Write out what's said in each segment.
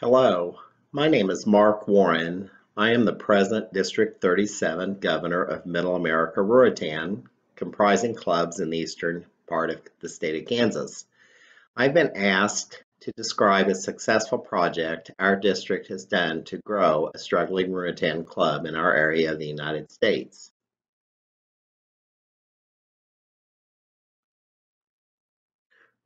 Hello, my name is Marc Warren. I am the present District 37 Governor of Middle America Ruritan, comprising clubs in the eastern part of the state of Kansas. I've been asked to describe a successful project our district has done to grow a struggling Ruritan club in our area of the United States.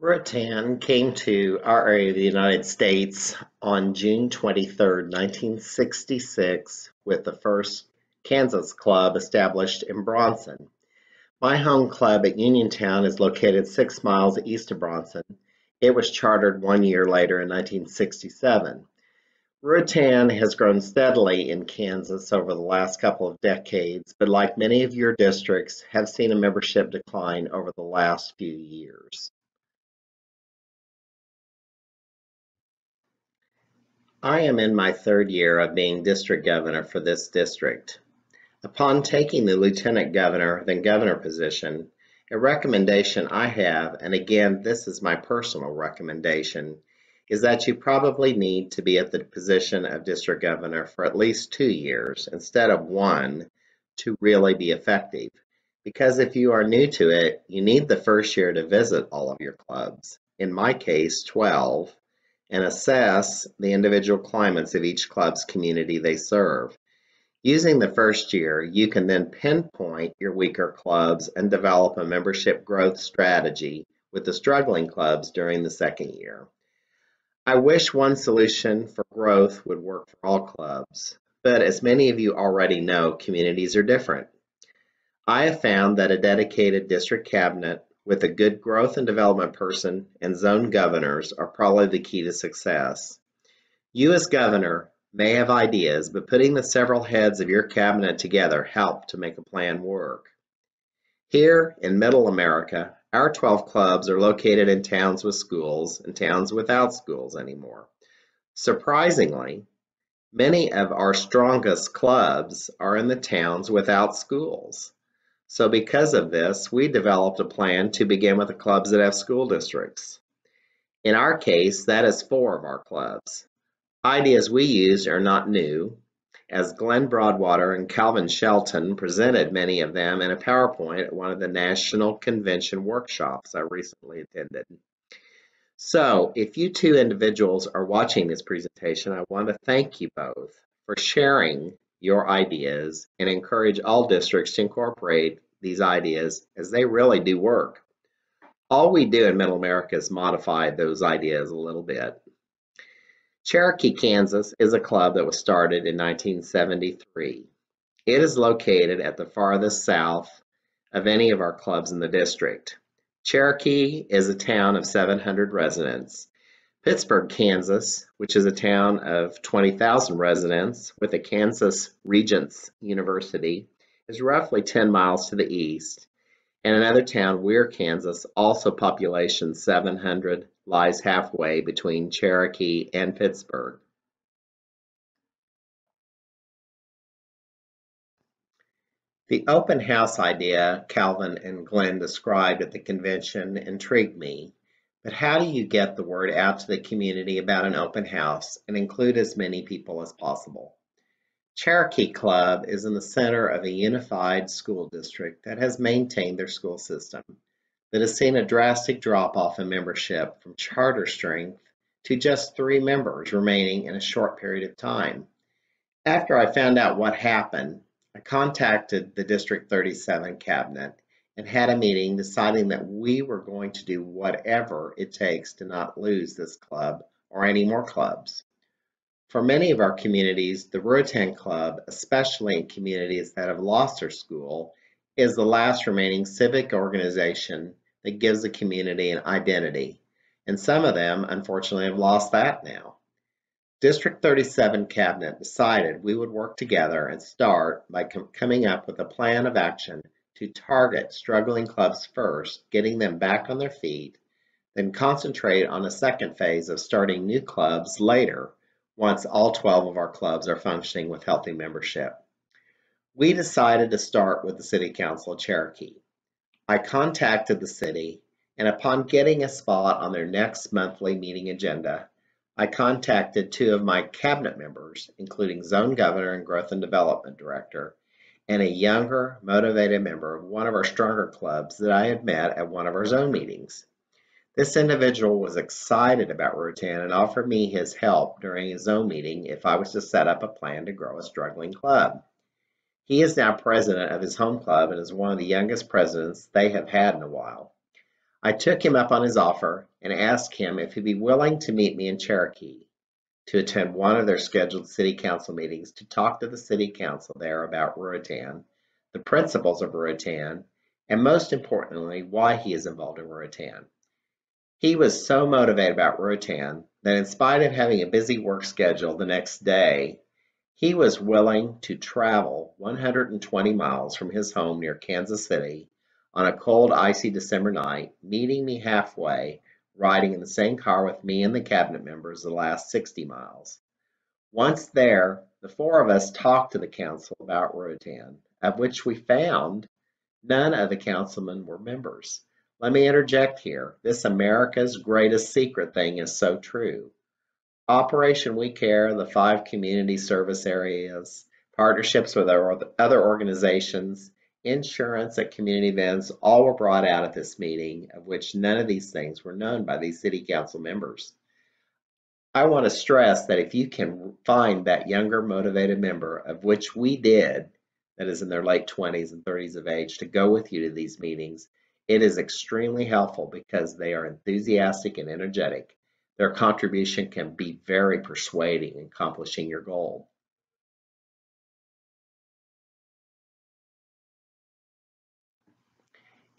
Ruritan came to our area of the United States on June 23, 1966, with the first Kansas club established in Bronson. My home club at Uniontown is located six miles east of Bronson. It was chartered one year later in 1967. Ruritan has grown steadily in Kansas over the last couple of decades, but like many of your districts, have seen a membership decline over the last few years. I am in my third year of being district governor for this district. Upon taking the lieutenant governor, then governor position, a recommendation I have, and again, this is my personal recommendation, is that you probably need to be at the position of district governor for at least two years instead of one to really be effective. Because if you are new to it, you need the first year to visit all of your clubs. In my case, 12, and assess the individual climates of each club's community they serve. Using the first year, you can then pinpoint your weaker clubs and develop a membership growth strategy with the struggling clubs during the second year. I wish one solution for growth would work for all clubs, but as many of you already know, communities are different. I have found that a dedicated district cabinet with a good growth and development person and zone governors are probably the key to success. You as governor may have ideas, but putting the several heads of your cabinet together help to make a plan work. Here in Middle America, our 12 clubs are located in towns with schools and towns without schools anymore. Surprisingly, many of our strongest clubs are in the towns without schools. So because of this, we developed a plan to begin with the clubs that have school districts. In our case, that is four of our clubs. Ideas we used are not new, as Glenn Broadwater and Calvin Shelton presented many of them in a PowerPoint at one of the National Convention workshops I recently attended. So if you two individuals are watching this presentation, I want to thank you both for sharing your ideas and encourage all districts to incorporate these ideas as they really do work. All we do in Middle America is modify those ideas a little bit. Cherokee, Kansas is a club that was started in 1973. It is located at the farthest south of any of our clubs in the district. Cherokee is a town of 700 residents. Pittsburg, Kansas, which is a town of 20,000 residents with a Kansas Regents University, is roughly 10 miles to the east. And another town, Weir, Kansas, also population 700, lies halfway between Cherokee and Pittsburg. The open house idea Calvin and Glenn described at the convention intrigued me but how do you get the word out to the community about an open house and include as many people as possible? Cherokee Club is in the center of a unified school district that has maintained their school system, that has seen a drastic drop off in membership from charter strength to just three members remaining in a short period of time. After I found out what happened, I contacted the District 37 cabinet and had a meeting deciding that we were going to do whatever it takes to not lose this club or any more clubs. For many of our communities, the Ruritan Club, especially in communities that have lost their school, is the last remaining civic organization that gives the community an identity. And some of them, unfortunately, have lost that now. District 37 Cabinet decided we would work together and start by com coming up with a plan of action to target struggling clubs first, getting them back on their feet, then concentrate on a second phase of starting new clubs later once all 12 of our clubs are functioning with healthy membership. We decided to start with the City Council of Cherokee. I contacted the city and upon getting a spot on their next monthly meeting agenda, I contacted two of my cabinet members, including Zone Governor and Growth and Development Director, and a younger, motivated member of one of our stronger clubs that I had met at one of our zone meetings. This individual was excited about Ruritan and offered me his help during a zone meeting if I was to set up a plan to grow a struggling club. He is now president of his home club and is one of the youngest presidents they have had in a while. I took him up on his offer and asked him if he'd be willing to meet me in Cherokee to attend one of their scheduled city council meetings to talk to the city council there about Ruritan, the principles of Ruritan, and most importantly, why he is involved in Ruritan. He was so motivated about Ruritan that in spite of having a busy work schedule the next day, he was willing to travel 120 miles from his home near Kansas City on a cold, icy December night, meeting me halfway, riding in the same car with me and the cabinet members the last 60 miles. Once there, the four of us talked to the council about Ruritan, of which we found none of the councilmen were members. Let me interject here. This America's greatest secret thing is so true. Operation We Care, the five community service areas, partnerships with other organizations, Insurance at community events all were brought out at this meeting, of which none of these things were known by these city council members. I want to stress that if you can find that younger motivated member, of which we did, that is in their late 20s and 30s of age, to go with you to these meetings, it is extremely helpful because they are enthusiastic and energetic. Their contribution can be very persuading in accomplishing your goal.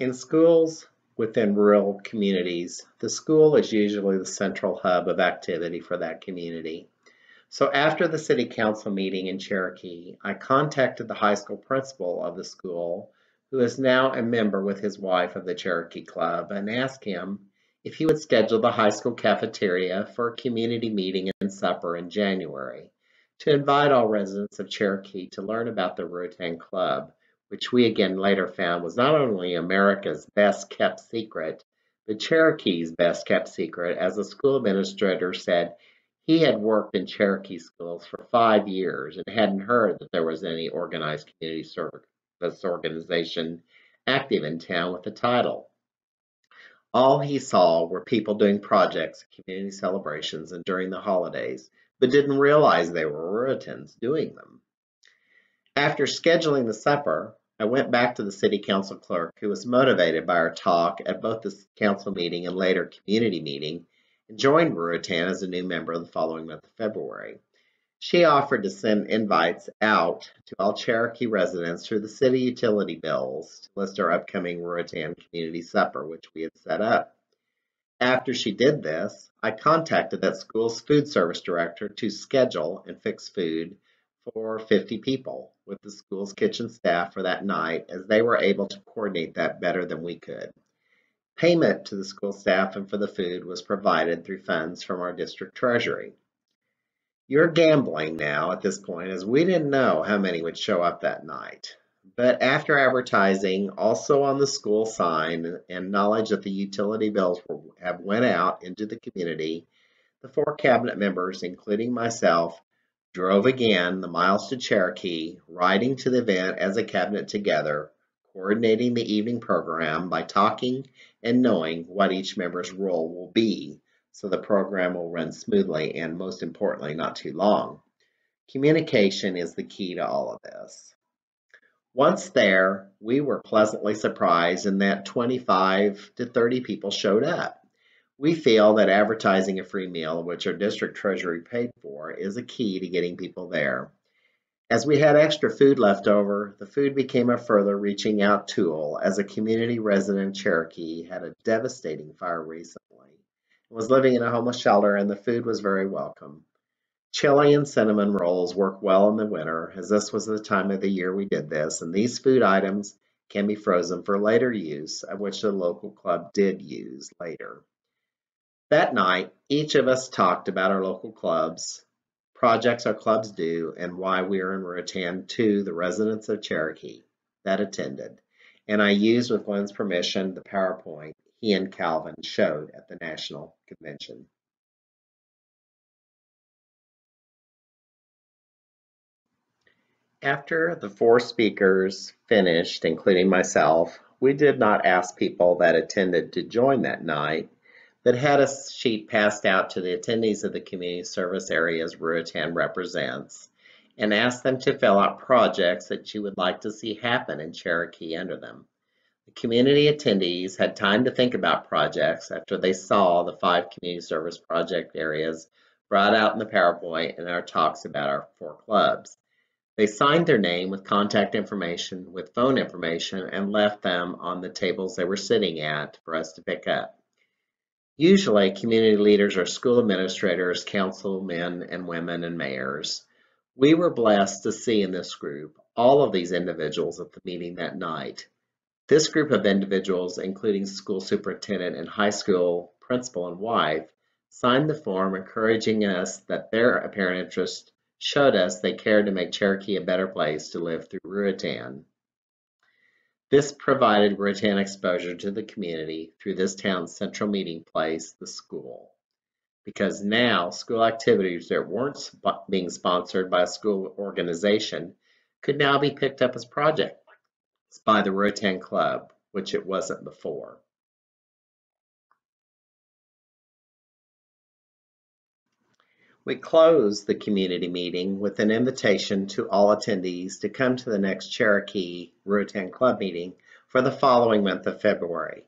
In schools within rural communities, the school is usually the central hub of activity for that community. So after the city council meeting in Cherokee, I contacted the high school principal of the school, who is now a member with his wife of the Cherokee Club, and asked him if he would schedule the high school cafeteria for a community meeting and supper in January to invite all residents of Cherokee to learn about the Ruritan Club, which we again later found was not only America's best kept secret, but Cherokee's best kept secret, as the school administrator said he had worked in Cherokee schools for five years and hadn't heard that there was any organized community service organization active in town with the title. All he saw were people doing projects, community celebrations, and during the holidays, but didn't realize they were Ruritans doing them. After scheduling the supper, I went back to the city council clerk, who was motivated by our talk at both the council meeting and later community meeting, and joined Ruritan as a new member the following month of February. She offered to send invites out to all Cherokee residents through the city utility bills to list our upcoming Ruritan Community Supper, which we had set up. After she did this, I contacted that school's food service director to schedule and fix food for 50 people with the school's kitchen staff for that night as they were able to coordinate that better than we could. Payment to the school staff and for the food was provided through funds from our district treasury. You're gambling now at this point as we didn't know how many would show up that night. But after advertising also on the school sign and knowledge that the utility bills have went out into the community, the four cabinet members, including myself, drove again the miles to Cherokee, riding to the event as a cabinet together, coordinating the evening program by talking and knowing what each member's role will be so the program will run smoothly and most importantly not too long. Communication is the key to all of this. Once there, we were pleasantly surprised in that 25 to 30 people showed up. We feel that advertising a free meal, which our district treasury paid for, is a key to getting people there. As we had extra food left over, the food became a further reaching out tool as a community resident in Cherokee had a devastating fire recently, and was living in a homeless shelter, and the food was very welcome. Chili and cinnamon rolls work well in the winter, as this was the time of the year we did this, and these food items can be frozen for later use, of which the local club did use later. That night, each of us talked about our local clubs, projects our clubs do, and why we are in Ruritan to the residents of Cherokee that attended. And I used, with Glenn's permission, the PowerPoint he and Calvin showed at the National Convention. After the four speakers finished, including myself, we did not ask people that attended to join that night but had a sheet passed out to the attendees of the community service areas Ruritan represents and asked them to fill out projects that you would like to see happen in Cherokee under them. The community attendees had time to think about projects after they saw the five community service project areas brought out in the PowerPoint and our talks about our four clubs. They signed their name with contact information, with phone information, and left them on the tables they were sitting at for us to pick up. Usually, community leaders are school administrators, councilmen and women, and mayors. We were blessed to see in this group all of these individuals at the meeting that night. This group of individuals, including school superintendent and high school principal and wife, signed the form encouraging us that their apparent interest showed us they cared to make Cherokee a better place to live through Ruritan. This provided Ruritan exposure to the community through this town's central meeting place, the school. Because now school activities that weren't being sponsored by a school organization could now be picked up as projects by the Ruritan Club, which it wasn't before. We close the community meeting with an invitation to all attendees to come to the next Cherokee Ruritan Club meeting for the following month of February.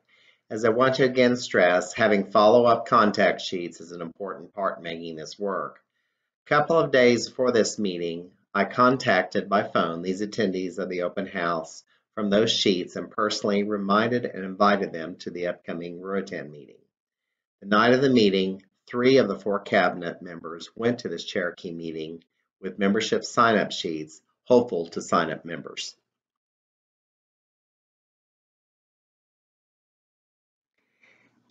As I want to again stress, having follow-up contact sheets is an important part in making this work. A couple of days before this meeting, I contacted by phone these attendees of the open house from those sheets and personally reminded and invited them to the upcoming Ruritan meeting. The night of the meeting, three of the four cabinet members went to this Cherokee meeting with membership sign-up sheets, hopeful to sign up members.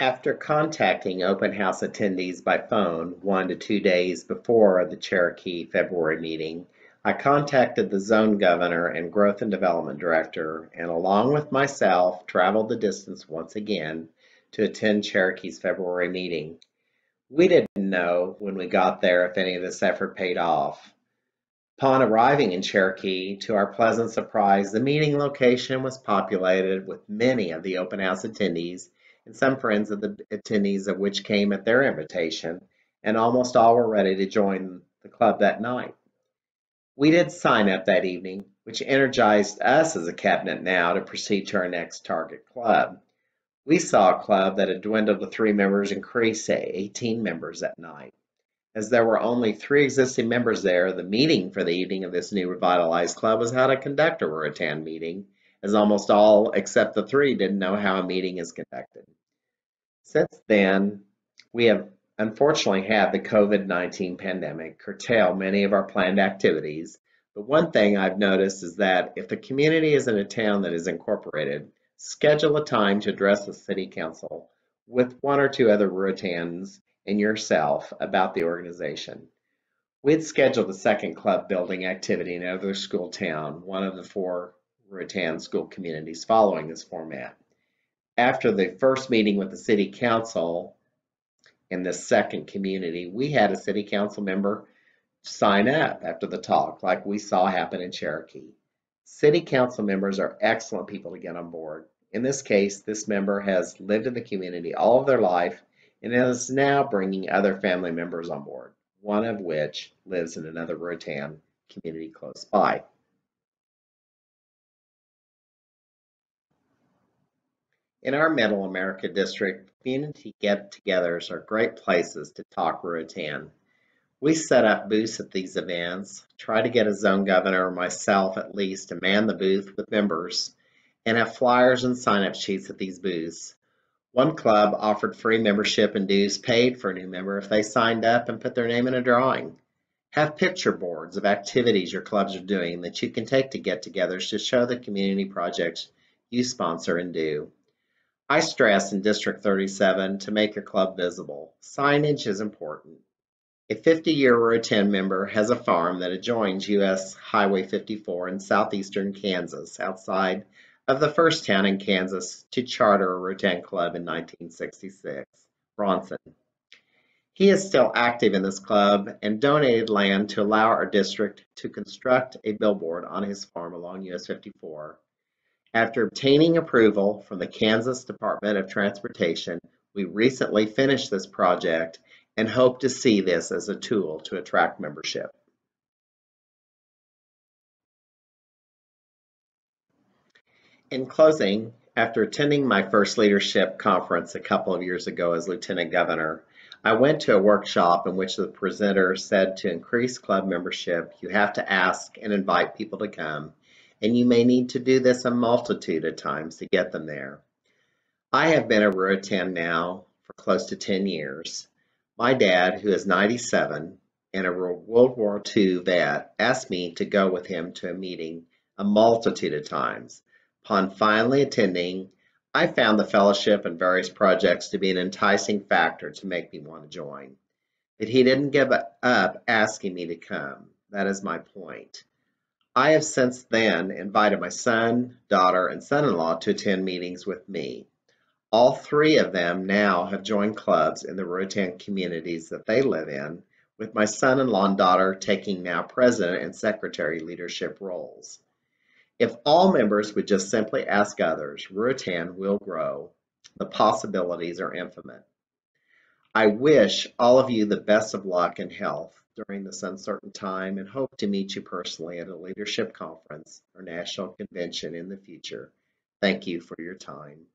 After contacting open house attendees by phone one to two days before the Cherokee February meeting, I contacted the zone governor and growth and development director and along with myself traveled the distance once again to attend Cherokee's February meeting. We didn't know when we got there if any of this effort paid off. Upon arriving in Cherokee, to our pleasant surprise, the meeting location was populated with many of the open house attendees and some friends of the attendees of which came at their invitation, and almost all were ready to join the club that night. We did sign up that evening, which energized us as a cabinet now to proceed to our next target club. We saw a club that had dwindled to three members increase to 18 members that night. As there were only three existing members there, the meeting for the evening of this new revitalized club was how to conduct a Ruritan meeting, as almost all except the three didn't know how a meeting is conducted. Since then, we have unfortunately had the COVID-19 pandemic curtail many of our planned activities, but one thing I've noticed is that if the community is in a town that is incorporated, schedule a time to address the city council with one or two other Ruritans and yourself about the organization. We'd scheduled a second club building activity in another school town, one of the four Ruritan school communities following this format. After the first meeting with the city council in the second community, we had a city council member sign up after the talk, like we saw happen in Cherokee. City council members are excellent people to get on board. In this case, this member has lived in the community all of their life and is now bringing other family members on board, one of which lives in another Ruritan community close by. In our Middle America district, community get-togethers are great places to talk Ruritan. We set up booths at these events, try to get a zone governor or myself at least to man the booth with members, and have flyers and sign-up sheets at these booths. One club offered free membership and dues paid for a new member if they signed up and put their name in a drawing. Have picture boards of activities your clubs are doing that you can take to get-togethers to show the community projects you sponsor and do. I stress in District 37 to make your club visible. Signage is important. A 50-year or 10-member has a farm that adjoins U.S. Highway 54 in southeastern Kansas, outside of the first town in Kansas to charter a Ruritan club in 1966, Bronson. He is still active in this club and donated land to allow our district to construct a billboard on his farm along US 54. After obtaining approval from the Kansas Department of Transportation, we recently finished this project and hope to see this as a tool to attract membership. In closing, after attending my first leadership conference a couple of years ago as Lieutenant Governor, I went to a workshop in which the presenter said to increase club membership, you have to ask and invite people to come, and you may need to do this a multitude of times to get them there. I have been a Ruritan now for close to 10 years. My dad, who is 97 and a World War II vet, asked me to go with him to a meeting a multitude of times. Upon finally attending, I found the fellowship and various projects to be an enticing factor to make me want to join. But he didn't give up asking me to come. That is my point. I have since then invited my son, daughter, and son-in-law to attend meetings with me. All three of them now have joined clubs in the Ruritan communities that they live in, with my son-in-law and daughter taking now president and secretary leadership roles. If all members would just simply ask others, Ruritan will grow. The possibilities are infinite. I wish all of you the best of luck and health during this uncertain time and hope to meet you personally at a leadership conference or national convention in the future. Thank you for your time.